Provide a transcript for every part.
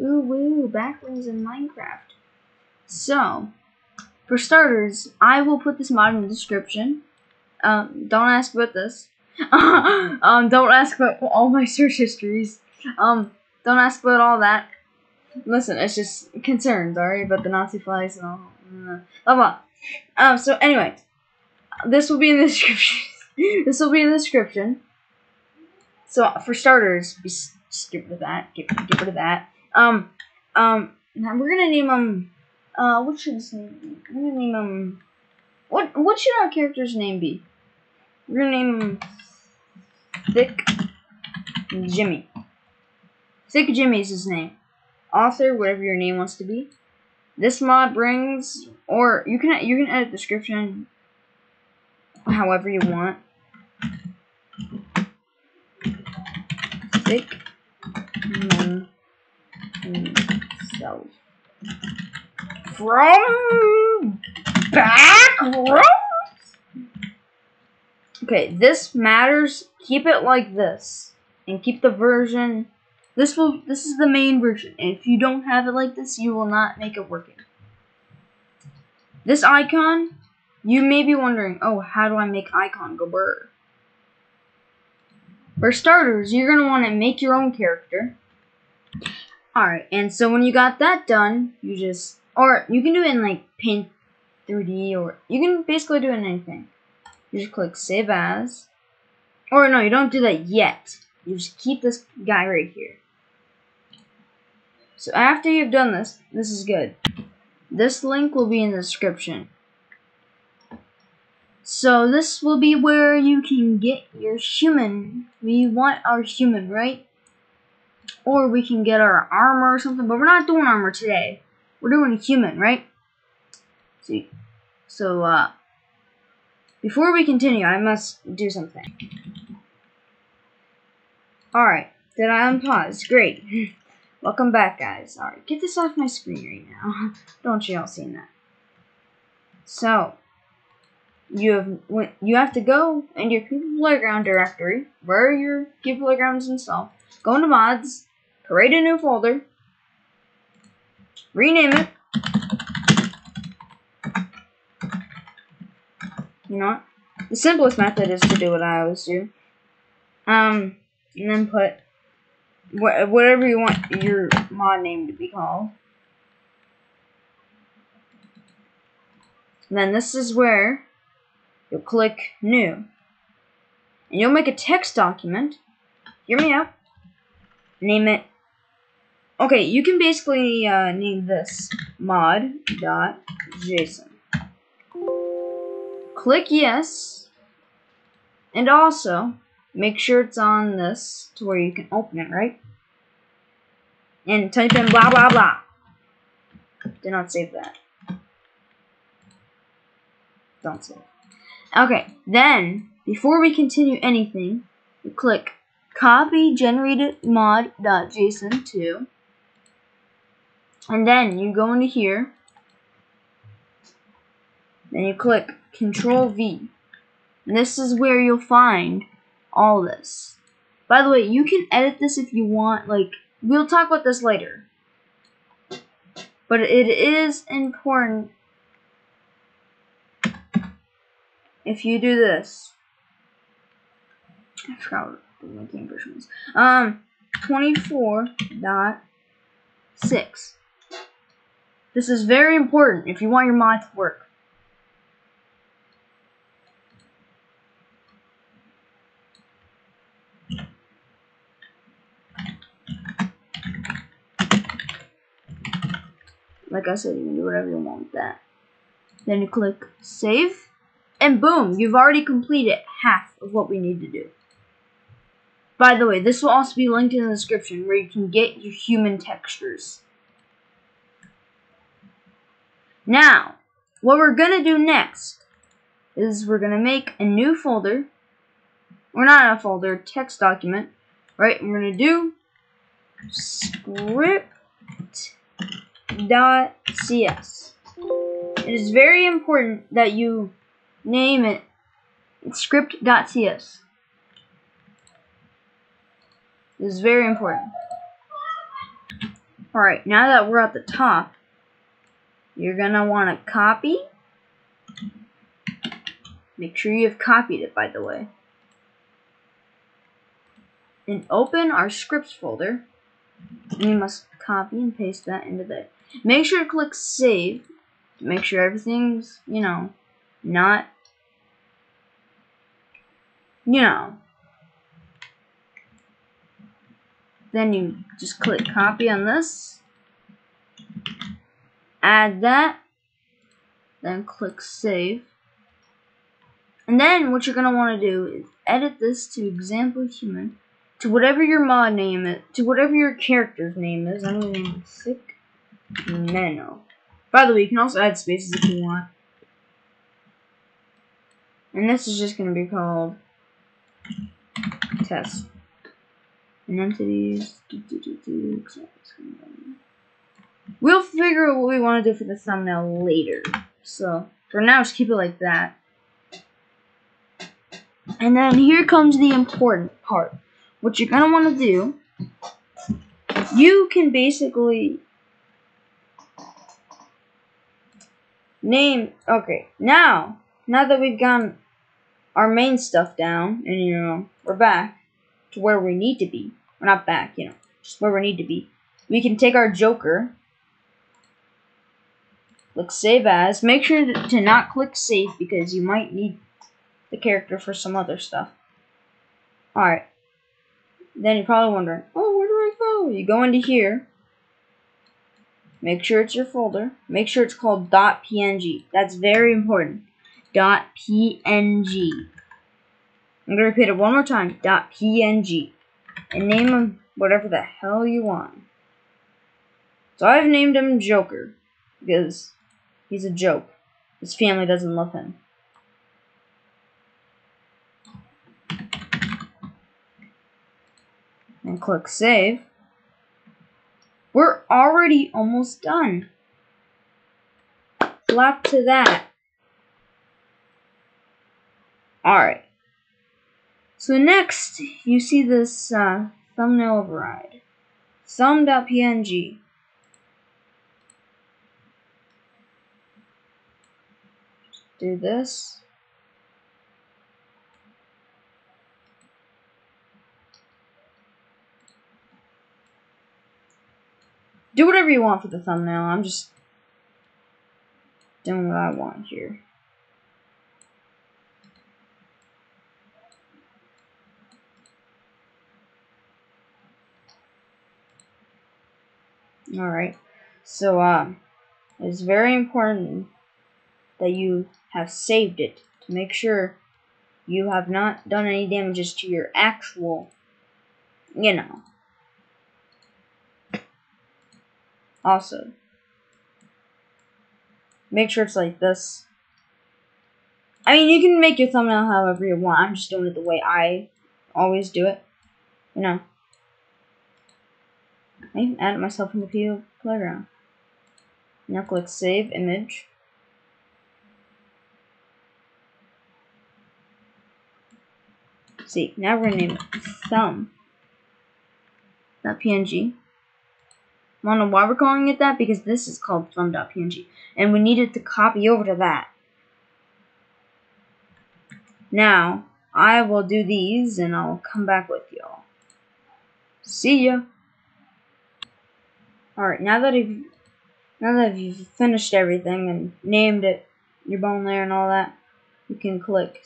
Ooh woo, backlinks in Minecraft. So, for starters, I will put this mod in the description. Um, don't ask about this. um, don't ask about all my search histories. Um, don't ask about all that. Listen, it's just concerns, alright, about the Nazi flags and all. Blah blah. Um, so anyway, this will be in the description. this will be in the description. So for starters, be, rid of that. Get, get rid of that. Um, um, we're gonna name him. Uh, what should his name? We're gonna name him. What What should our character's name be? We're gonna name him Thick Jimmy. Thick Jimmy is his name. Author, whatever your name wants to be. This mod brings, or you can you can edit description however you want. Thick himself from back rooms. Okay, this matters. Keep it like this, and keep the version. This will. This is the main version. If you don't have it like this, you will not make it working. This icon, you may be wondering, oh, how do I make icon go burr? For starters, you're gonna want to make your own character. Alright, and so when you got that done, you just, or you can do it in like Paint 3D, or you can basically do it in anything. You just click Save As, or no, you don't do that yet. You just keep this guy right here. So after you've done this, this is good. This link will be in the description. So this will be where you can get your human. We want our human, right? Or we can get our armor or something, but we're not doing armor today. We're doing human, right? See, so, uh, before we continue, I must do something. Alright, did I unpause? Great. Welcome back, guys. Alright, get this off my screen right now. Don't you all seen that? So, you have you have to go into your People Playground directory, where your People Playground is installed. Go into mods, create a new folder, rename it. You know? The simplest method is to do what I always do. Um, and then put wh whatever you want your mod name to be called. And then this is where you'll click New. And you'll make a text document. Hear me out. Name it. Okay, you can basically uh, name this mod.json. Click Yes. And also, make sure it's on this to where you can open it, right? And type in blah blah blah. Do not save that. Don't save. Okay, then, before we continue anything, you click copy generated mod.json to, and then you go into here, then you click control V. And this is where you'll find all this. By the way, you can edit this if you want, like, we'll talk about this later. But it is important if you do this, I forgot what game version was. Um, 24.6. This is very important if you want your mod to work. Like I said, you can do whatever you want with that. Then you click save. And boom, you've already completed half of what we need to do. By the way, this will also be linked in the description where you can get your human textures. Now, what we're going to do next is we're going to make a new folder. Or not a folder, text document. Right, we're going to do script.cs. It is very important that you name it script.cs. This is very important. Alright, now that we're at the top, you're gonna want to copy. Make sure you have copied it, by the way. And open our scripts folder. You must copy and paste that into there. Make sure to click save. To make sure everything's, you know, not, you know. Then you just click copy on this. Add that. Then click save. And then what you're going to want to do is edit this to example human to whatever your mod name is, to whatever your character's name is. I'm going to name it Sick Nano. By the way, you can also add spaces if you want. And this is just going to be called test. And entities. We'll figure out what we want to do for the thumbnail later. So, for now, just keep it like that. And then here comes the important part. What you're going to want to do, you can basically name, okay, now, now that we've gotten our main stuff down, and you know, we're back to where we need to be. We're not back, you know, just where we need to be. We can take our Joker, click Save As. Make sure to not click Save because you might need the character for some other stuff. Alright. Then you're probably wondering, oh, where do I go? You go into here. Make sure it's your folder. Make sure it's called .png. That's very important. .png. I'm going to repeat it one more time. .png. And name them whatever the hell you want. So I've named him Joker. Because he's a joke. His family doesn't love him. and click save, we're already almost done. Flap to that. Alright. So next, you see this uh, thumbnail override. Thumb.png. Do this. Do whatever you want for the thumbnail. I'm just doing what I want here. Alright, so uh, it's very important that you have saved it to make sure you have not done any damages to your actual, you know, Also, make sure it's like this. I mean, you can make your thumbnail however you want. I'm just doing it the way I always do it. You know. I even added myself in the PO playground. Now click Save Image. See, now we're gonna name it thumb. Not. Wanna know why we're calling it that? Because this is called thumb.png. And we needed to copy over to that. Now, I will do these and I'll come back with y'all. See ya. Alright, now that you've now that you've finished everything and named it your bone layer and all that, you can click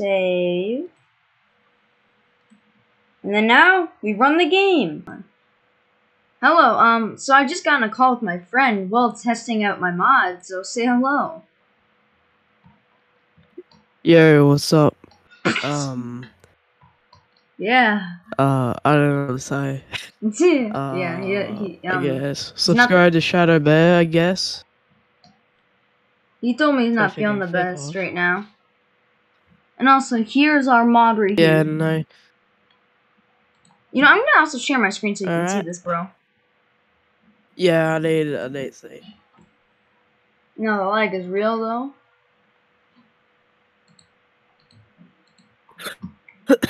save. And then now we run the game. Hello, um, so I just got on a call with my friend while testing out my mod, so say hello. Yo, what's up? Um. Yeah. Uh, I don't know what to say. uh, yeah, he, he, um, I guess. Subscribe to Shadow Bear, I guess. He told me he's not feeling the best right now. And also, here's our mod right here. Yeah, no. You know, I'm gonna also share my screen so you All can right. see this, bro. Yeah, I need I need to see. No, the lag is real though.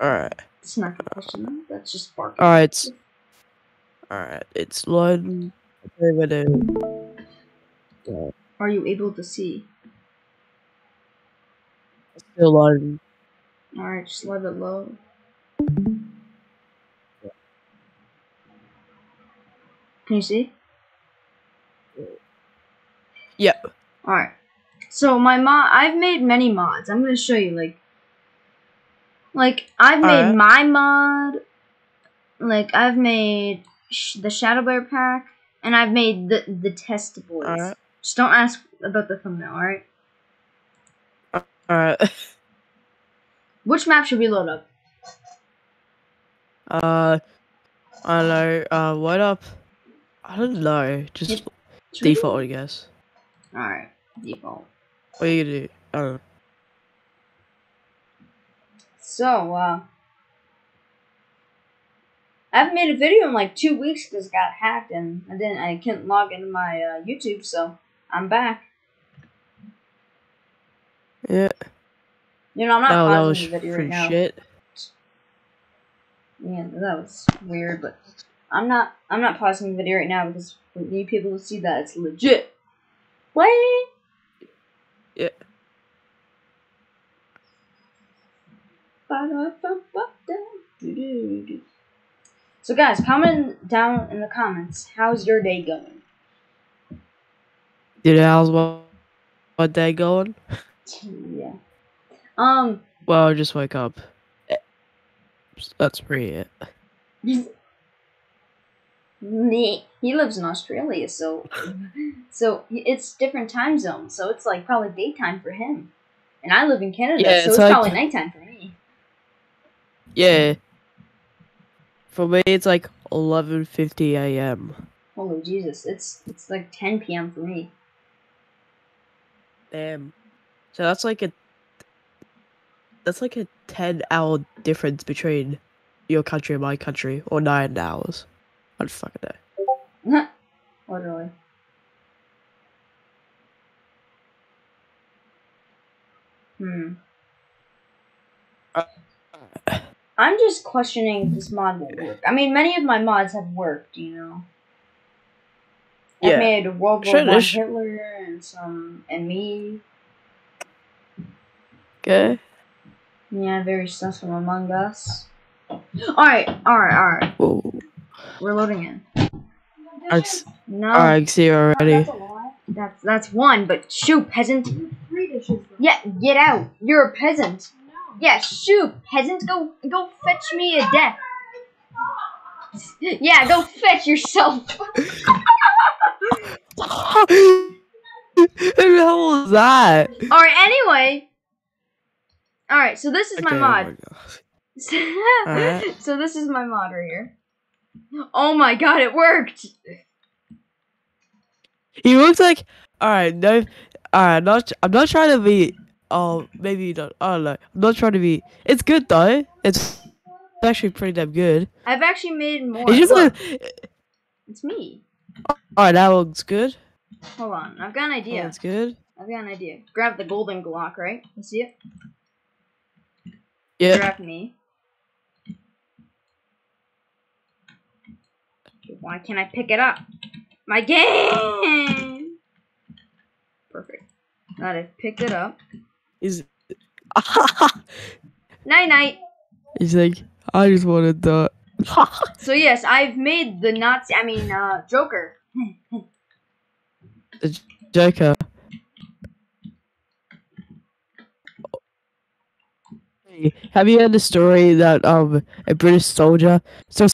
Alright. It's not gonna question. That's just barking. Alright. It's, Alright. It's loading. Okay, uh, Are you able to see? it's still loading. Alright, just let it load. Can you see? Yep. Alright. So my mod, I've made many mods. I'm gonna show you like, like I've made Alright. my mod. Like I've made sh- the Shadow Bear pack, and I've made the the test boys. Alright. Just don't ask about the thumbnail. Alright. Alright. Which map should we load up? Uh, I don't know. Uh, what up? I don't know. Just Yep. Should we- default, I guess. Alright. Default. What are you gonna do? I don't know. So, uh, I haven't made a video in like two weeks because it got hacked and I didn't, I couldn't log into my uh, YouTube, so I'm back. Yeah. You know, I'm not No, that pausing was the video right now. shit. Yeah, that was weird, but I'm not, I'm not pausing the video right now because we need people to see that it's legit. What? Yeah. So guys, comment down in the comments. How's your day going? Dude, how's what, what day going? Yeah. Um. Well, I just woke up. Eh, That's pretty it. He he lives in Australia, so so it's different time zones. So it's like probably daytime for him, and I live in Canada, Yeah, so it's like- probably nighttime for me. Yeah. For me, it's like 11:50 a.m. Holy Jesus, it's it's like 10 p.m. for me. Damn. So that's like a that's like a 10 hour difference between your country and my country, or nine hours. One fucking day. Literally. Hmm. I'm just questioning if this mod will work. I mean, many of my mods have worked, you know. Yeah. I've made World War One Hitler and some and me. Okay. Yeah, very sus from Among Us. Alright, alright, alright. Whoa. We're loading in. I No. Alright, see you already. That's that's one, but shoot, peasant. Yeah, get out. You're a peasant. Yeah, shoot, peasant. Go go fetch me a death. Yeah, go fetch yourself. Who the hell was that? Alright, anyway. Alright, so this is my Okay, oh mod. my God. Alright. so this is my mod right here. Oh my god, it worked! He looks like alright, no alright, not I'm not trying to be oh maybe not I don't know. I'm not trying to be it's good though. It's actually pretty damn good. I've actually made more. It's just Look, like it's me. alright, that looks good. Hold on, I've got an idea. looks good. I've got an idea. Grab the golden Glock, right? You see it? Yeah. Grab me. Why can't I pick it up? My game! Perfect. Now that I've picked it up. He's Night night! He's like, I just wanted the So yes, I've made the Nazi, I mean, uh, Joker. Joker. Have you heard the story that um a British soldier so